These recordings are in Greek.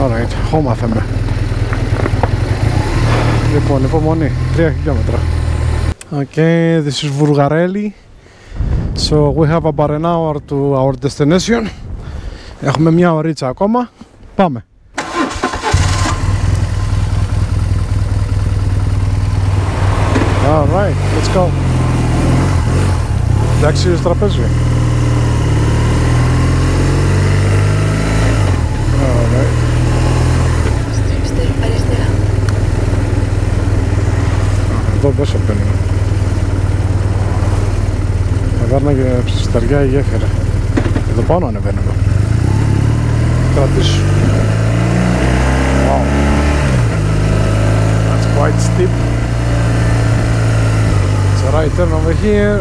Alright, home θέμε. Λοιπόν, υπομονή, 3 χιλιόμετρα. Okay, this is Vurgareli. So we have about an hour to our destination. Έχουμε μια ωρίτσα ακόμα. Πάμε. Alright, let's go. Εντάξει, στο τραπέζι. Εδώ πόσο μπαίνουμε. Θα βάρναγε στεριά η γέφυρα. Εδώ πάνω ανεβαίνουμε. Κρατήσου. Wow. That's quite steep. It's a right turn over here.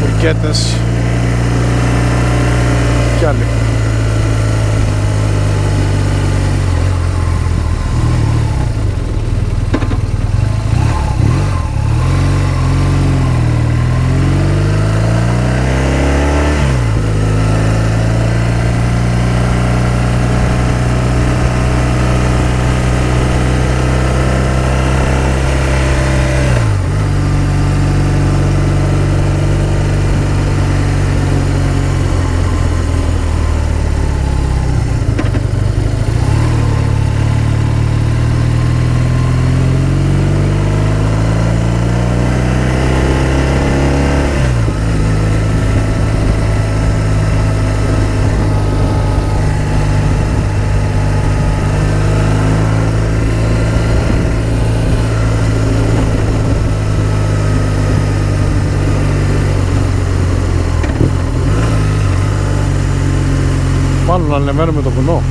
Φουρκέτες. Κι άλλοι. Μάλλον ανεβαίνουμε το βουνό.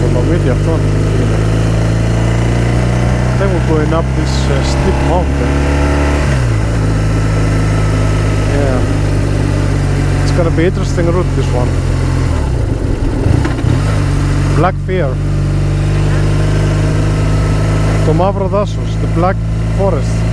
Το κολομίδι αυτό. είναι. I think we're going up this uh, steep mountain. Yeah. It's gonna be interesting route this one. Black Fear. Το μαύρο δάσος, the Black Forest.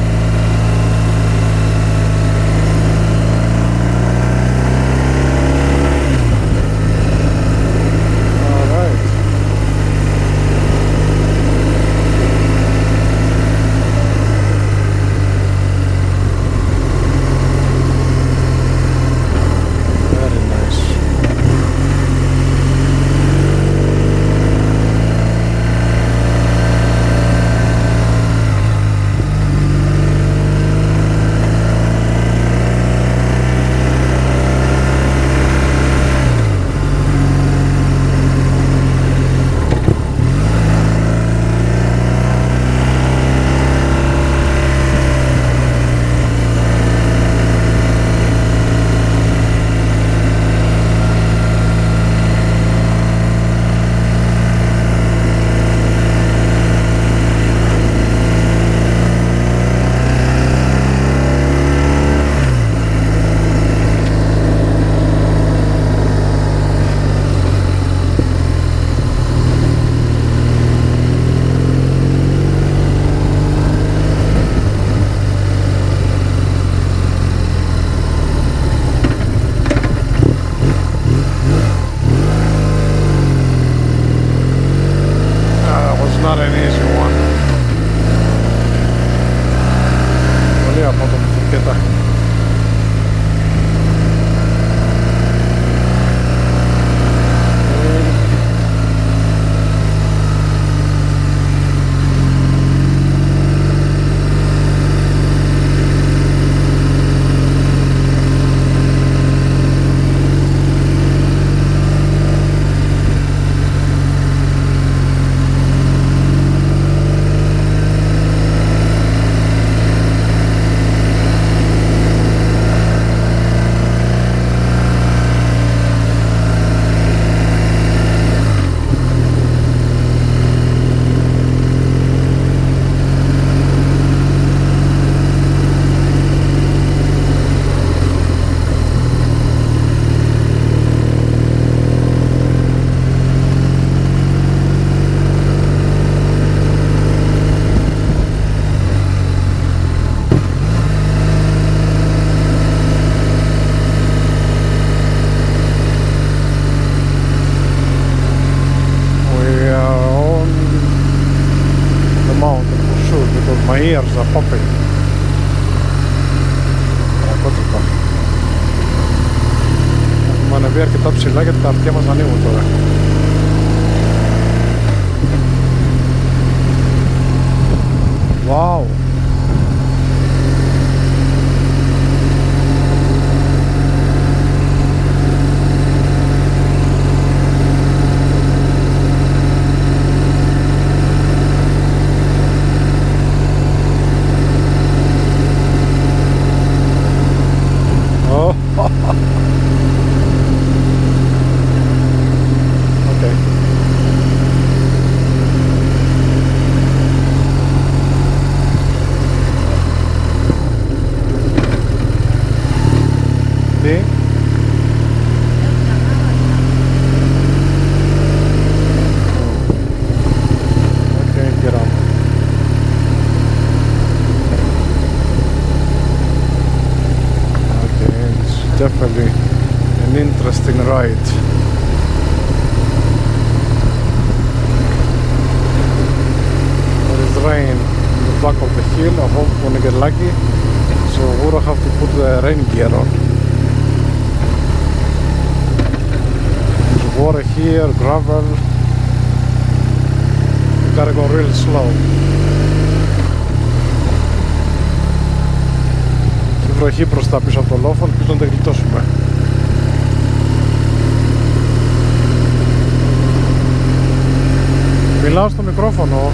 Bak et parkiamo sa ne motora. Wow. Oh, Έχει βροχή μπροστά πίσω από το λόφο, ελπίζω να τα γλιτώσουμε. Μιλάω στο μικρόφωνο.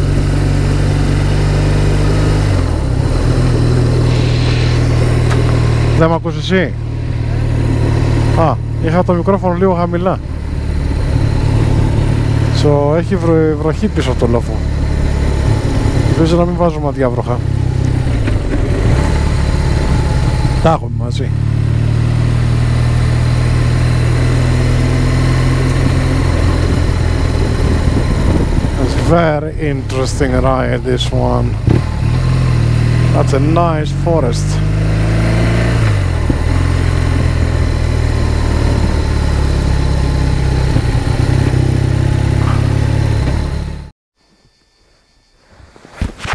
Δεν με ακούς εσύ; Α, είχα το μικρόφωνο λίγο χαμηλά. So, έχει βρω- βροχή πίσω από το λόφο. Ελπίζω να μην βάζουμε αδιάβροχα. Very interesting ride this one. That's a nice forest.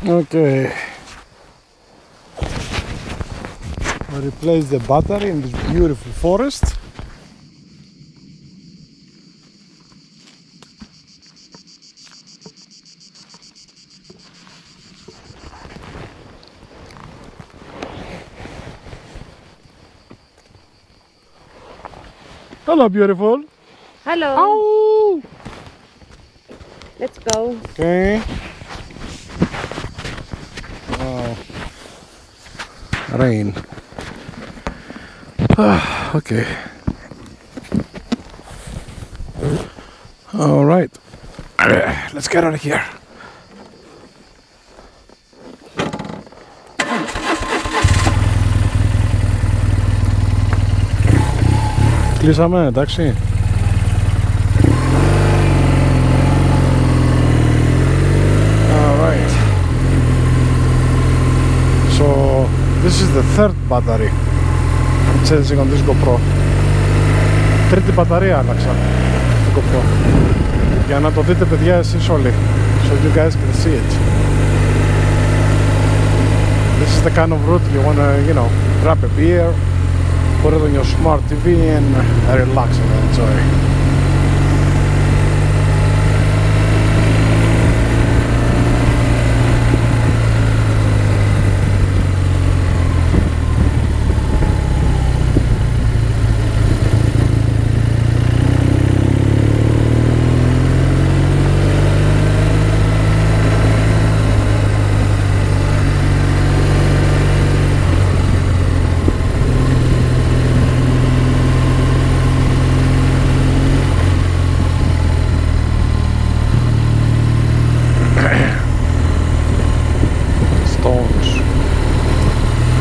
Okay. I replace the battery in this beautiful forest. Hello, beautiful. Hello. Ow! Let's go. Okay. Wow. Rain. Ah, okay. All right. Let's get out of here. Κλείσαμε, εντάξει. Alright. So this is the third battery I'm changing on this GoPro. Τρίτη μπαταρία άλλαξα το GoPro. Για να το δείτε παιδιά εσείς όλοι. So you guys can see it. This is the kind of route you wanna, you know, grab a beer, put it on your smart TV and relax and enjoy.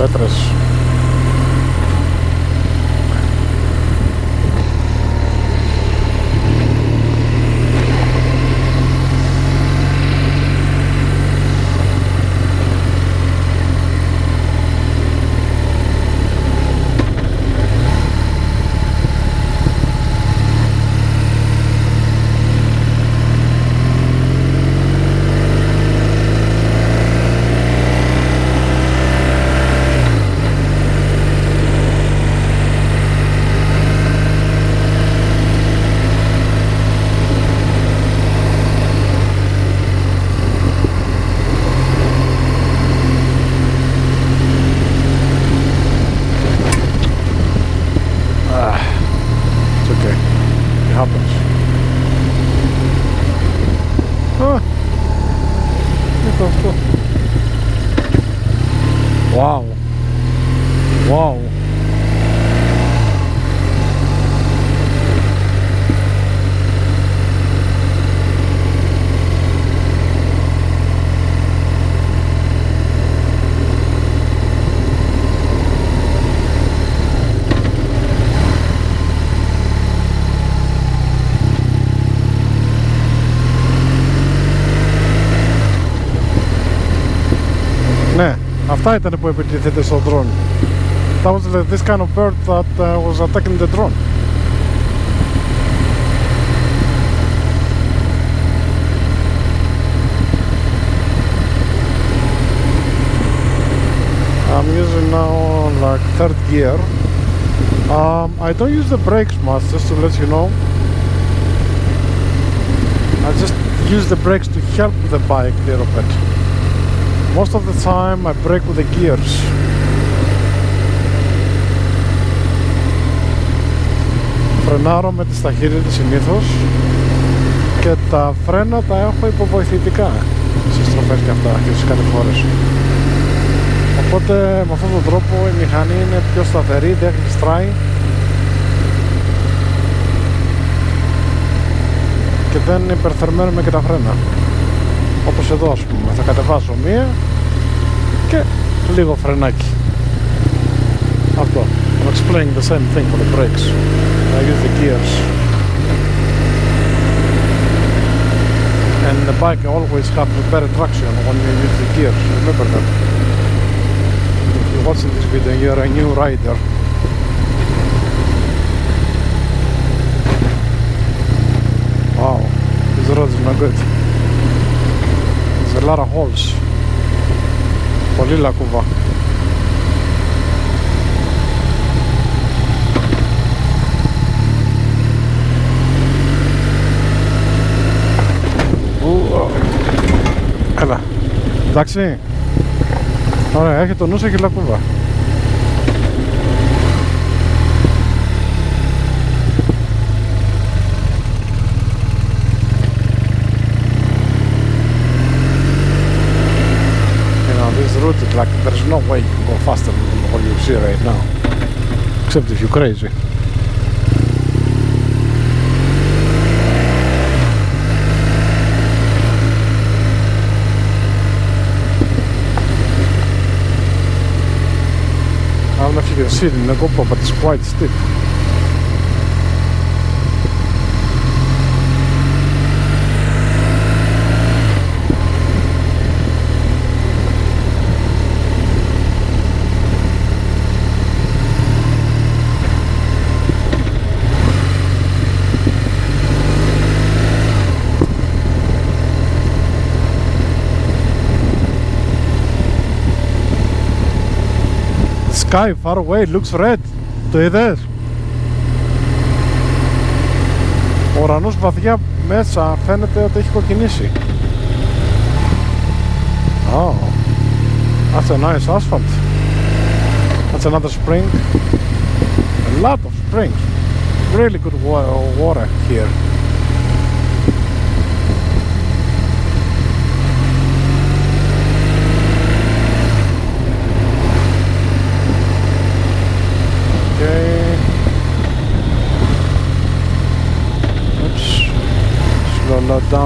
outras Wow. αυτά ήταν που επιτίθεται στο drone. That was the, this kind of bird that uh, was attacking the drone. I'm using now like third gear. Um, I don't use the brakes much, just to let you know. I just use the brakes to help the bike a little bit. Most of the time I brake with the gears. Φρενάρω με τις ταχύτητες συνήθως και τα φρένα τα έχω υποβοηθητικά στις στροφές και αυτά και στις κατηφόρες. Οπότε με αυτόν τον τρόπο η μηχανή είναι πιο σταθερή, δεν γλιστράει και δεν υπερθερμαίνουμε και τα φρένα. Όπως εδώ ας πούμε, θα κατεβάσω μία και λίγο φρενάκι. Αυτό. I'm explaining the same thing for the brakes. I use the gears. And the bike always have better traction when you use the gears. Remember that. If you're watching this video, you're a new rider. Wow, this road is not good. There's a lot of holes. Πολύ λακκούβα. Ου, Έλα. Εντάξει. Ωραία, έχει το νους, έχει λακκούβα. No way you can go faster than what you see right now. Except if you're crazy. I don't know if you can see it in the GoPro, but it's quite steep. Sky far away looks red. Το είδες? Ο ουρανός βαθιά μέσα φαίνεται ότι έχει κοκκινήσει. Oh, that's a nice asphalt. That's another spring. A lot of springs. Really good wa- water here.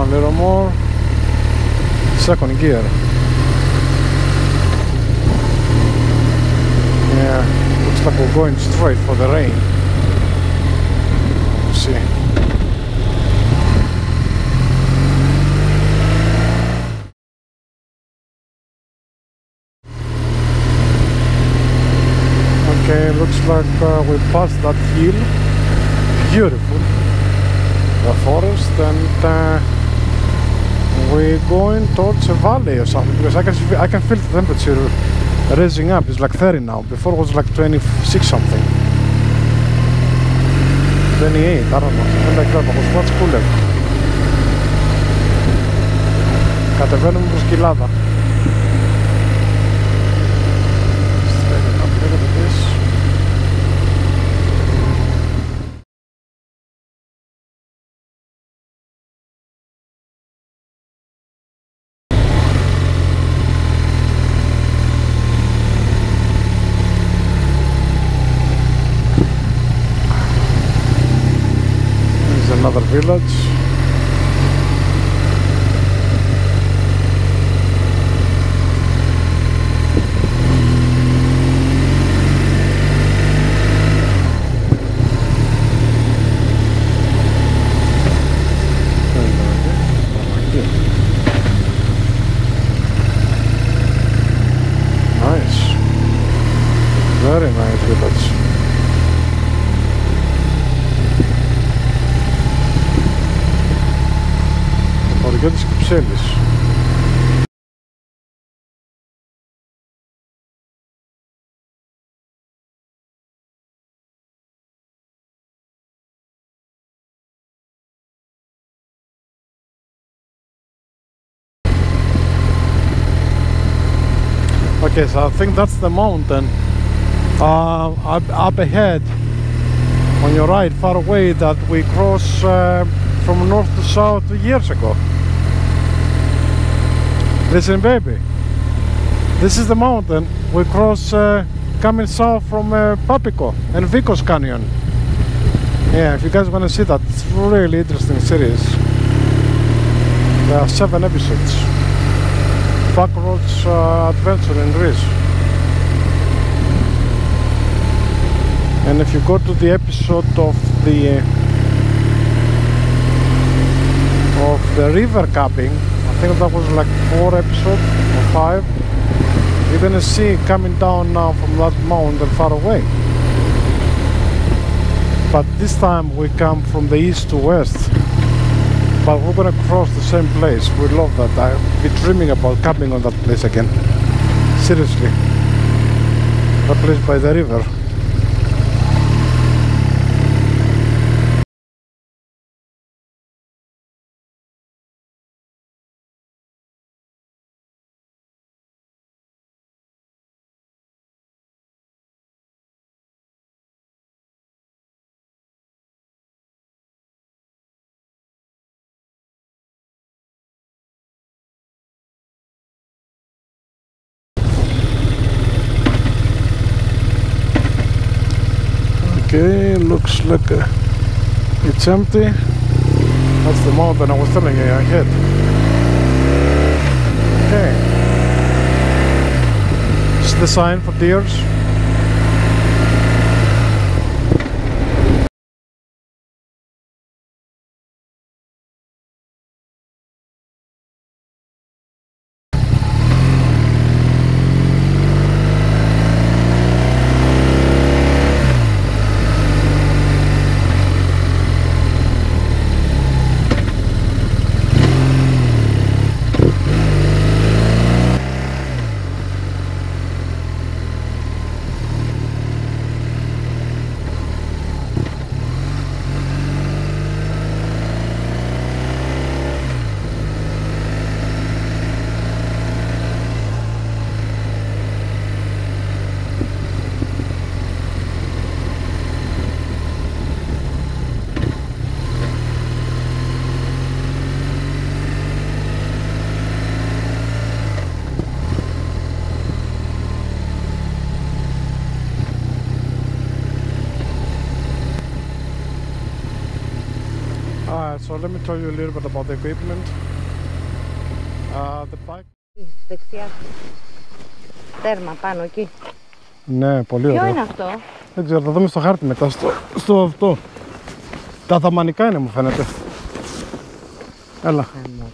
Little more. Second gear. Yeah, looks like we're going straight for the rain. Let's see. Okay, looks like uh, we passed that hill. Beautiful. The forest and uh, we're going towards a valley or something because I can see, I can feel the temperature raising up. It's like 30 now. Before it was like 26 something. 28, I don't know. Something like that. But it was much cooler. Κατεβαίνουμε προς κοιλάδα. Okay, so I think that's the mountain. Uh, up, up ahead, on your right, far away, that we cross uh, from north to south years ago. Listen, baby. This is the mountain we cross uh, coming south from uh, Papico and Vicos Canyon. Yeah, if you guys want to see that, it's really interesting series. There are seven episodes. Backroads uh, adventure in Greece. And if you go to the episode of the of the river capping, I think that was like four episodes or five. You're gonna see coming down now from that mountain far away. But this time we come from the east to west. But we're gonna cross the same place. We love that. I've been dreaming about coming on that place again. Seriously. That place by the river. Like uh, it's empty. That's the mountain I was telling you ahead. Okay. It's the sign for deers. So let me tell you a little bit about the equipment. Uh, the bike. Δεξιά. Τέρμα πάνω εκεί. Ναι, πολύ Ποιο ωραίο. είναι αυτό; Δεν ξέρω, θα δούμε στο χάρτη μετά. Στο, στο αυτό. Τα δαμανικά είναι μου φαίνεται. Έλα. Έλα.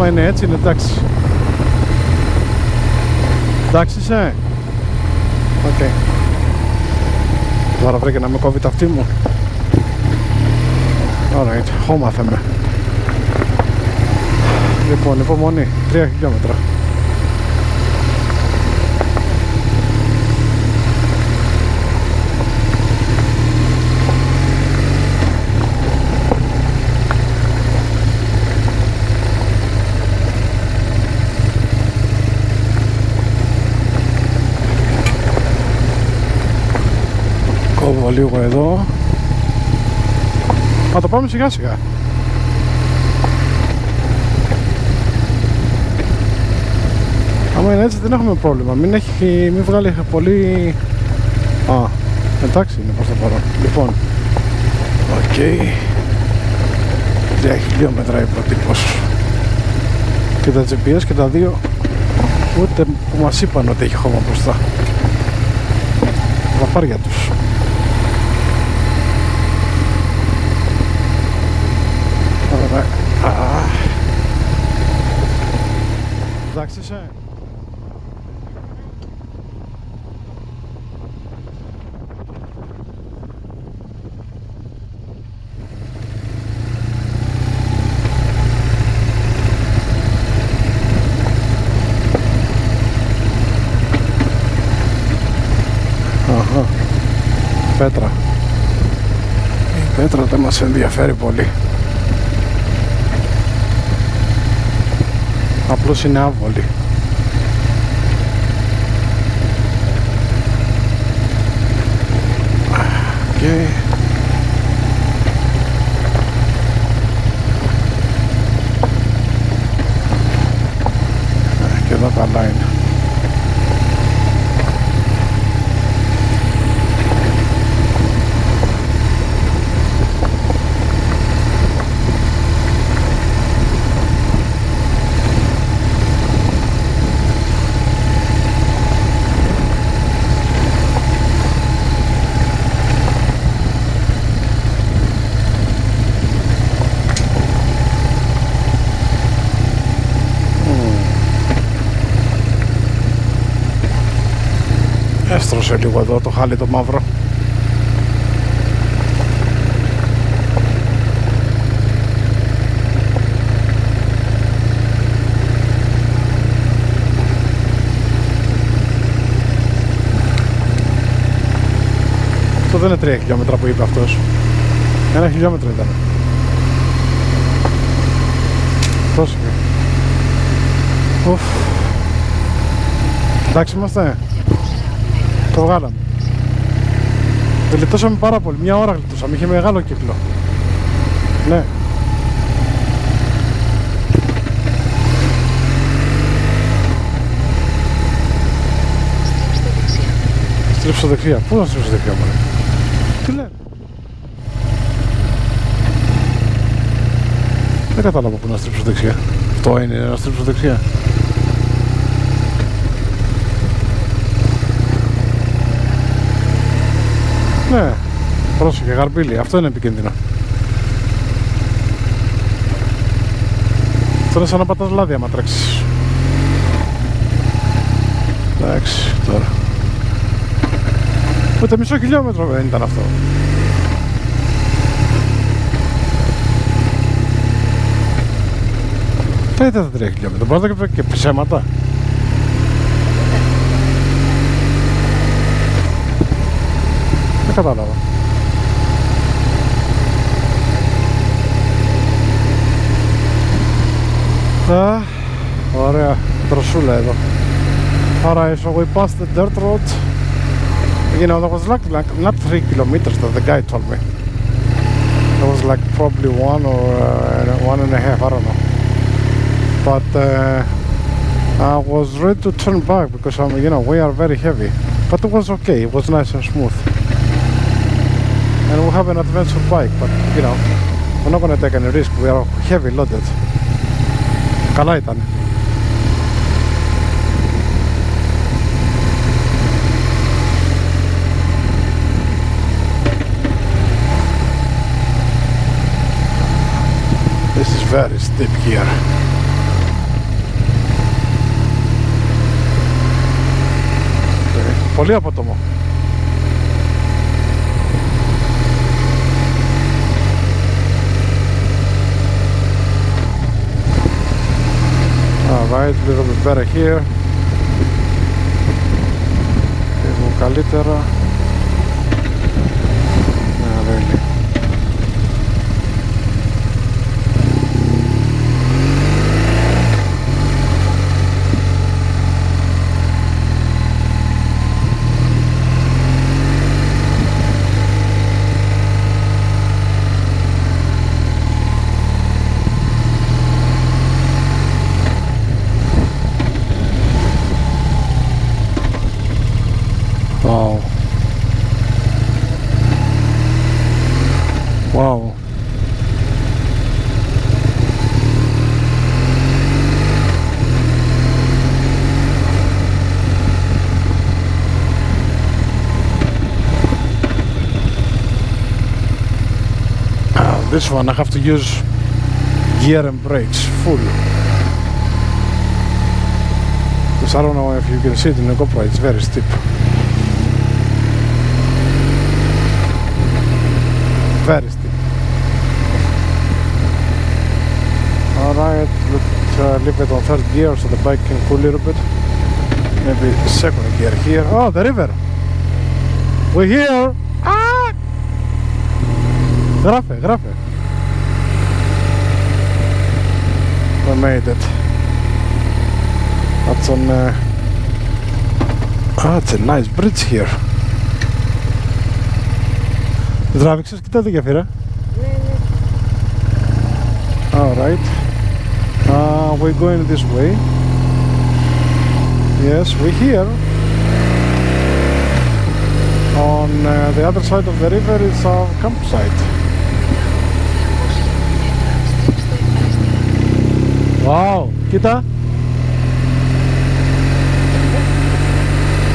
Άμα είναι έτσι είναι εντάξει. Εντάξει είσαι. Οκ. Τώρα βρήκε να με κόβει τα αυτή μου. Alright, χώμα θέμε. Λοιπόν, υπομονή. Τρία χιλιόμετρα. Λίγο εδώ. Να το πάμε σιγά σιγά. Άμα είναι έτσι δεν έχουμε πρόβλημα. Μην, έχει, μην βγάλει πολύ... Α, εντάξει είναι προς το παρόν. Λοιπόν, OK. Okay. 3 χιλιόμετρα υποτύπως. Και τα GPS και τα δύο ούτε που μας είπαν ότι έχει χώμα μπροστά. Τα πάρια τους. Ωραία. Α. Εντάξει είσαι. Αχα. Πέτρα. Η πέτρα δεν μας ενδιαφέρει πολύ. Απλώς είναι άβολη. Και... Και εδώ καλά είναι. Έστρωσε λίγο εδώ το χάλι το μαύρο. Αυτό δεν είναι 3 χιλιόμετρα που είπε αυτός. Ένα χιλιόμετρο ήταν. Πρόσεχε. Ουφ. Εντάξει είμαστε. Το βγάλαμε. Γλιτώσαμε πάρα πολύ. Μια ώρα γλιτώσαμε. Είχε μεγάλο κύκλο. Ναι. Στρίψτε δεξιά. Στρίψω δεξιά. Πού να στρίψω δεξιά μωρέ; Τι λένε; Δεν κατάλαβα πού να στρίψω δεξιά. Αυτό είναι να στρίψω δεξιά. Ναι. Πρόσεχε, γαρμπίλι. Αυτό είναι επικίνδυνο. Αυτό είναι σαν να πατάς λάδι άμα τρέξεις. Εντάξει, τώρα. Ούτε μισό χιλιόμετρο δεν ήταν αυτό. Δεν ήταν τα τρία χιλιόμετρα. Μπορείς να και, και ψέματα. Δεν κατάλαβα. Α, ωραία. Τροσούλα εδώ. Alright, so we passed the dirt road. You know, there was like, like not three kilometers that the guy told me. It was like probably one or uh, one and a half, I don't know. But uh, I was ready to turn back because um, you know we are very heavy. But it was okay. It was nice and smooth. And we have an adventure bike, but you know we're not gonna take any risk. We are heavy loaded. Καλά ήταν. This is very steep here. Ε, Πολύ απότομο. Alright, a little bit better here. Λίγο καλύτερα. Wow. Wow. Uh, this one I have to use gear and brakes full because I don't know if you can see it in the GoPro it's very steep Very steep. Alright, let's uh, leave it on third gear so the bike can cool a little bit. Maybe second gear here. Oh, the river! We're here! Ah! Γράφε, γράφε. We made it. That's on. Uh... Ah, it's a nice bridge here. Τράβηξες, κοιτά τη γέφυρα. Ναι, ναι. Alright. Uh, we're going this way. Yes, we're here. On uh, the other side of the river is our campsite. Wow, κοίτα.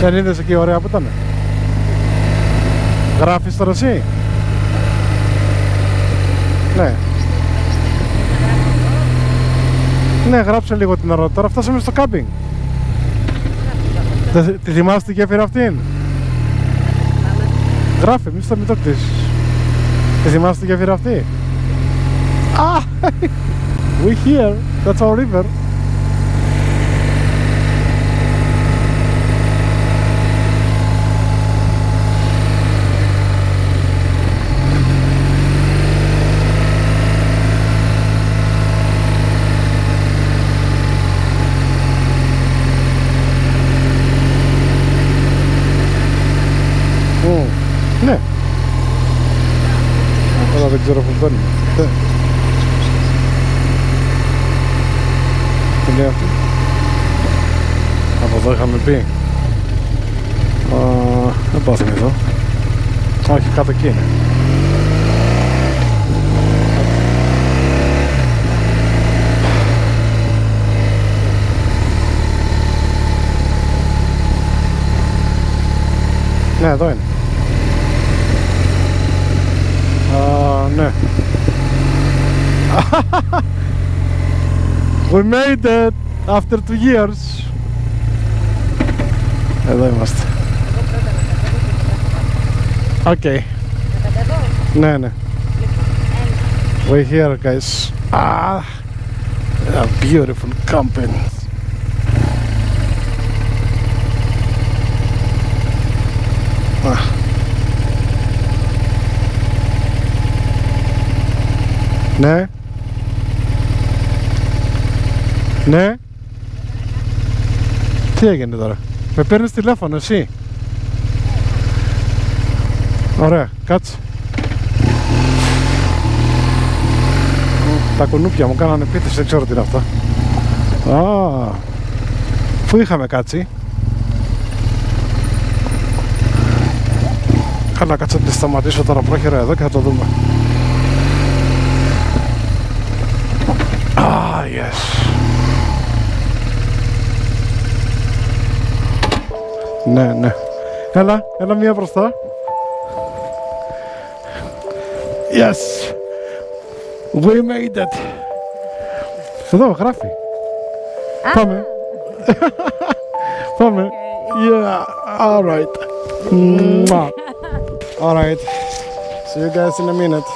Δεν είδες εκεί ωραία που ήταν. Γράφεις τώρα εσύ. Ναι. Ναι, γράψε λίγο την ώρα. Τώρα φτάσαμε στο κάμπινγκ. Δεν θυ- Τη θυμάσαι τη γέφυρα αυτήν; Γράφε, μη στο μην το κτίσεις. Τη θυμάσαι τη γέφυρα αυτή; Ah! We here. That's our river. Μμμ. Ναι. Τώρα δεν ξέρω που μπαίνει. Ναι. Τι λέει αυτή; Από εδώ είχαμε πει. Α, δεν πάθαμε εδώ. Όχι, κάτω εκεί είναι. Ναι, εδώ είναι. We made it after two years. I must. Okay. No, no. We're here, guys. Ah, a beautiful company. Ah. Ναι. Ναι. Τι έγινε τώρα; Με παίρνεις τηλέφωνο εσύ; Ωραία, κάτσε. Τα κουνούπια μου κάνανε επίθεση, δεν ξέρω τι είναι αυτά. Α, πού είχαμε κάτσει; Καλά, κάτσε να τη σταματήσω τώρα πρόχειρα εδώ και θα το δούμε. Ναι, ναι. Έλα, έλα μία μπροστά. Yes. We made it. Εδώ γράφει. Πάμε. Πάμε. Yeah, alright. Mwah. Alright. See you guys in a minute.